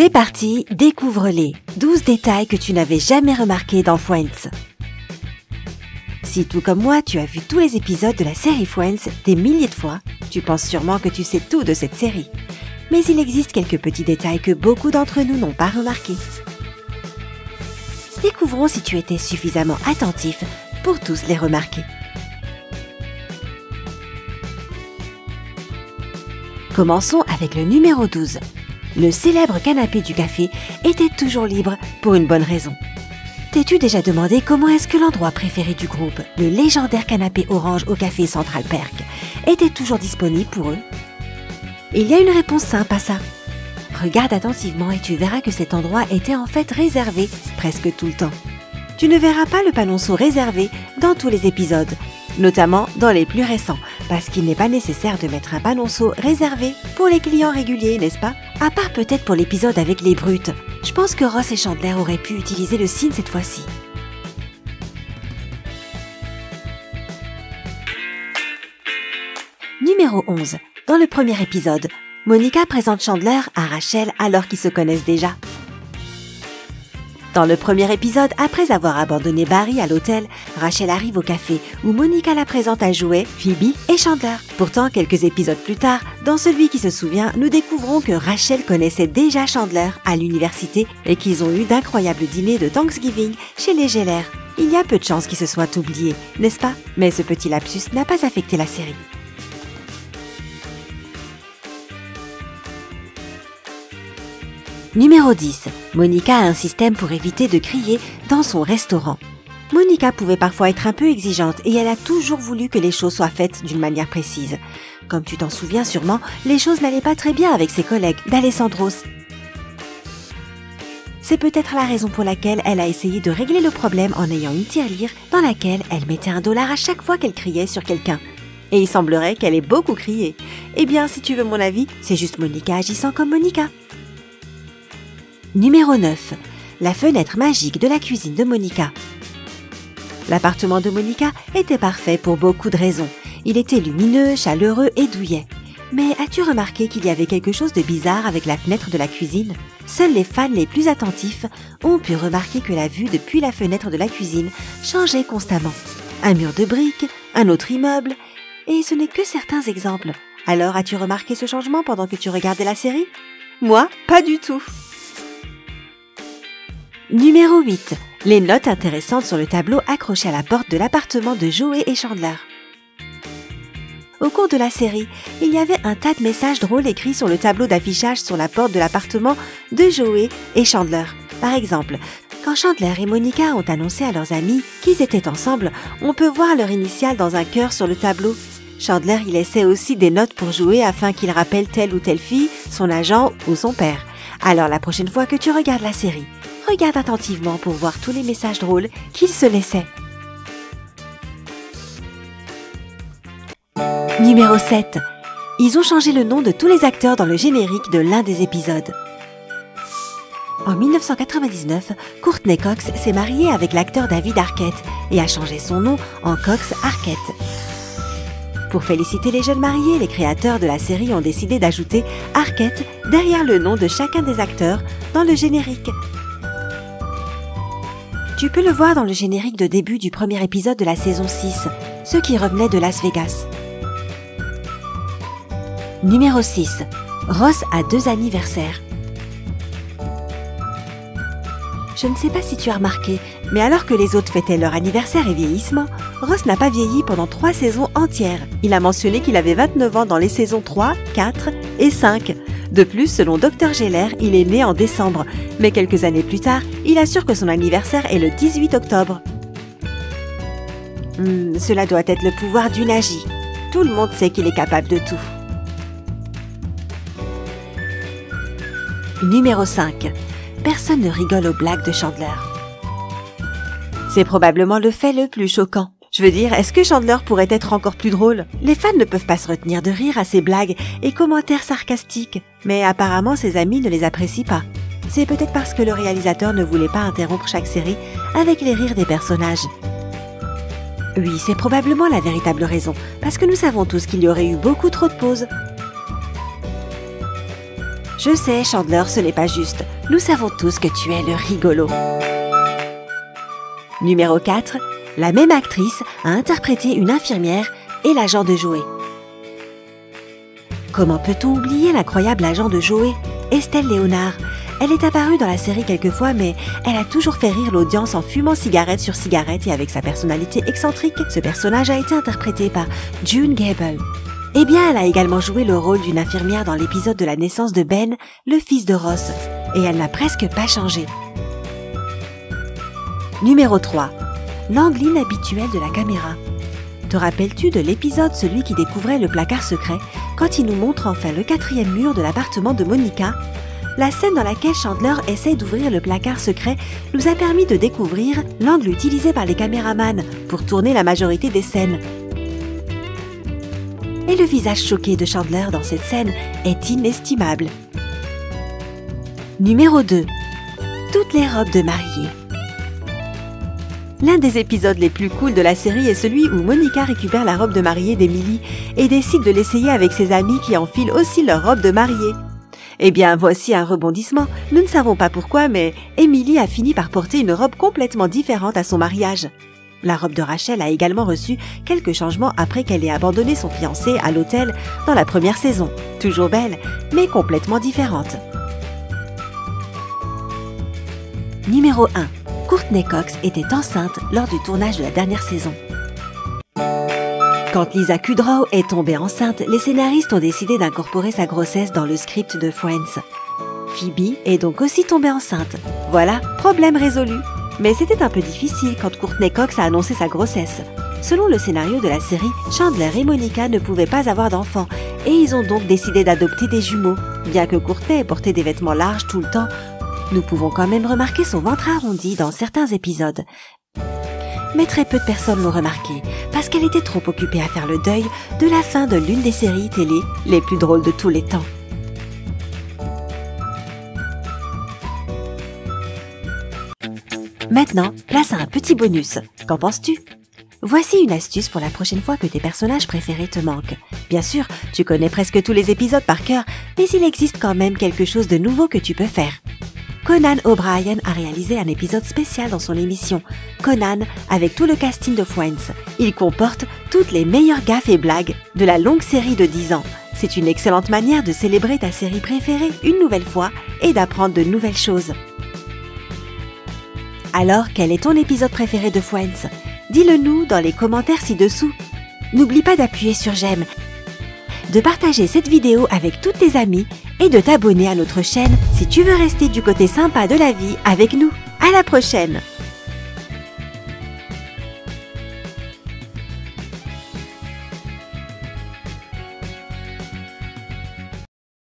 C'est parti, découvre-les 12 détails que tu n'avais jamais remarqués dans Friends. Si tout comme moi, tu as vu tous les épisodes de la série Friends des milliers de fois, tu penses sûrement que tu sais tout de cette série. Mais il existe quelques petits détails que beaucoup d'entre nous n'ont pas remarqués. Découvrons si tu étais suffisamment attentif pour tous les remarquer. Commençons avec le numéro 12. Le célèbre canapé du café était toujours libre pour une bonne raison. T'es-tu déjà demandé comment est-ce que l'endroit préféré du groupe, le légendaire canapé orange au café Central Perk, était toujours disponible pour eux? Il y a une réponse simple à ça. Regarde attentivement et tu verras que cet endroit était en fait réservé presque tout le temps. Tu ne verras pas le panonceau réservé dans tous les épisodes, notamment dans les plus récents, parce qu'il n'est pas nécessaire de mettre un panonceau réservé pour les clients réguliers, n'est-ce pas? À part peut-être pour l'épisode avec les brutes. Je pense que Ross et Chandler auraient pu utiliser le signe cette fois-ci. Numéro 11. Dans le premier épisode, Monica présente Chandler à Rachel alors qu'ils se connaissent déjà. Dans le premier épisode, après avoir abandonné Barry à l'hôtel, Rachel arrive au café où Monica la présente à jouer, Phoebe et Chandler. Pourtant, quelques épisodes plus tard, dans celui qui se souvient, nous découvrons que Rachel connaissait déjà Chandler à l'université et qu'ils ont eu d'incroyables dîners de Thanksgiving chez les Geller. Il y a peu de chances qu'ils se soient oubliés, n'est-ce pas? Mais ce petit lapsus n'a pas affecté la série. Numéro 10. Monica a un système pour éviter de crier dans son restaurant. Monica pouvait parfois être un peu exigeante et elle a toujours voulu que les choses soient faites d'une manière précise. Comme tu t'en souviens sûrement, les choses n'allaient pas très bien avec ses collègues d'Alessandros. C'est peut-être la raison pour laquelle elle a essayé de régler le problème en ayant une tirelire dans laquelle elle mettait un dollar à chaque fois qu'elle criait sur quelqu'un. Et il semblerait qu'elle ait beaucoup crié. Eh bien, si tu veux mon avis, c'est juste Monica agissant comme Monica. Numéro 9. La fenêtre magique de la cuisine de Monica. L'appartement de Monica était parfait pour beaucoup de raisons. Il était lumineux, chaleureux et douillet. Mais as-tu remarqué qu'il y avait quelque chose de bizarre avec la fenêtre de la cuisine? Seuls les fans les plus attentifs ont pu remarquer que la vue depuis la fenêtre de la cuisine changeait constamment. Un mur de briques, un autre immeuble, et ce n'est que certains exemples. Alors as-tu remarqué ce changement pendant que tu regardais la série? Moi, pas du tout. Numéro 8. Les notes intéressantes sur le tableau accroché à la porte de l'appartement de Joey et Chandler. Au cours de la série, il y avait un tas de messages drôles écrits sur le tableau d'affichage sur la porte de l'appartement de Joey et Chandler. Par exemple, quand Chandler et Monica ont annoncé à leurs amis qu'ils étaient ensemble, on peut voir leur initiale dans un cœur sur le tableau. Chandler y laissait aussi des notes pour jouer afin qu'il rappelle telle ou telle fille, son agent ou son père. Alors la prochaine fois que tu regardes la série, regarde attentivement pour voir tous les messages drôles qu'il se laissait. Numéro 7. Ils ont changé le nom de tous les acteurs dans le générique de l'un des épisodes. En 1999, Courtney Cox s'est mariée avec l'acteur David Arquette et a changé son nom en Cox Arquette. Pour féliciter les jeunes mariés, les créateurs de la série ont décidé d'ajouter Arquette derrière le nom de chacun des acteurs dans le générique. Tu peux le voir dans le générique de début du premier épisode de la saison 6, ceux qui revenaient de Las Vegas. Numéro 6. Ross a deux anniversaires. Je ne sais pas si tu as remarqué, mais alors que les autres fêtaient leur anniversaire et vieillissement, Ross n'a pas vieilli pendant trois saisons entières. Il a mentionné qu'il avait 29 ans dans les saisons 3, 4 et 5. De plus, selon Dr Geller, il est né en décembre, mais quelques années plus tard, il assure que son anniversaire est le 18 octobre. Hmm, cela doit être le pouvoir du Nagi. Tout le monde sait qu'il est capable de tout. Numéro 5. Personne ne rigole aux blagues de Chandler. C'est probablement le fait le plus choquant. Je veux dire, est-ce que Chandler pourrait être encore plus drôle? Les fans ne peuvent pas se retenir de rire à ses blagues et commentaires sarcastiques, mais apparemment ses amis ne les apprécient pas. C'est peut-être parce que le réalisateur ne voulait pas interrompre chaque série avec les rires des personnages. Oui, c'est probablement la véritable raison, parce que nous savons tous qu'il y aurait eu beaucoup trop de pauses Je sais, Chandler, ce n'est pas juste. Nous savons tous que tu es le rigolo. Numéro 4. La même actrice a interprété une infirmière et l'agent de Joey. Comment peut-on oublier l'incroyable agent de Joey, Estelle Léonard? Elle est apparue dans la série quelques fois, mais elle a toujours fait rire l'audience en fumant cigarette sur cigarette et avec sa personnalité excentrique. Ce personnage a été interprété par June Gable. Eh bien, elle a également joué le rôle d'une infirmière dans l'épisode de la naissance de Ben, le fils de Ross, et elle n'a presque pas changé. Numéro 3. L'angle inhabituel de la caméra. Te rappelles-tu de l'épisode Celui qui découvrait le placard secret, quand il nous montre enfin le quatrième mur de l'appartement de Monica? La scène dans laquelle Chandler essaie d'ouvrir le placard secret nous a permis de découvrir l'angle utilisé par les caméramans pour tourner la majorité des scènes. Et le visage choqué de Chandler dans cette scène est inestimable. Numéro 2. Toutes les robes de mariée. L'un des épisodes les plus cool de la série est celui où Monica récupère la robe de mariée d'Emily et décide de l'essayer avec ses amis qui enfilent aussi leur robe de mariée. Eh bien, voici un rebondissement. Nous ne savons pas pourquoi, mais Emily a fini par porter une robe complètement différente à son mariage. La robe de Rachel a également reçu quelques changements après qu'elle ait abandonné son fiancé à l'hôtel dans la première saison. Toujours belle, mais complètement différente. Numéro 1. Courtney Cox était enceinte lors du tournage de la dernière saison. Quand Lisa Kudrow est tombée enceinte, les scénaristes ont décidé d'incorporer sa grossesse dans le script de Friends. Phoebe est donc aussi tombée enceinte. Voilà, problème résolu. Mais c'était un peu difficile quand Courtney Cox a annoncé sa grossesse. Selon le scénario de la série, Chandler et Monica ne pouvaient pas avoir d'enfants et ils ont donc décidé d'adopter des jumeaux. Bien que Courtney ait porté des vêtements larges tout le temps, nous pouvons quand même remarquer son ventre arrondi dans certains épisodes. Mais très peu de personnes l'ont remarqué, parce qu'elle était trop occupée à faire le deuil de la fin de l'une des séries télé les plus drôles de tous les temps. Maintenant, place à un petit bonus. Qu'en penses-tu? Voici une astuce pour la prochaine fois que tes personnages préférés te manquent. Bien sûr, tu connais presque tous les épisodes par cœur, mais il existe quand même quelque chose de nouveau que tu peux faire. Conan O'Brien a réalisé un épisode spécial dans son émission Conan avec tout le casting de Friends. Il comporte toutes les meilleures gaffes et blagues de la longue série de 10 ans. C'est une excellente manière de célébrer ta série préférée une nouvelle fois et d'apprendre de nouvelles choses. Alors, quel est ton épisode préféré de Friends? Dis-le nous dans les commentaires ci-dessous. N'oublie pas d'appuyer sur j'aime, de partager cette vidéo avec toutes tes amies et de t'abonner à notre chaîne si tu veux rester du côté sympa de la vie avec nous. À la prochaine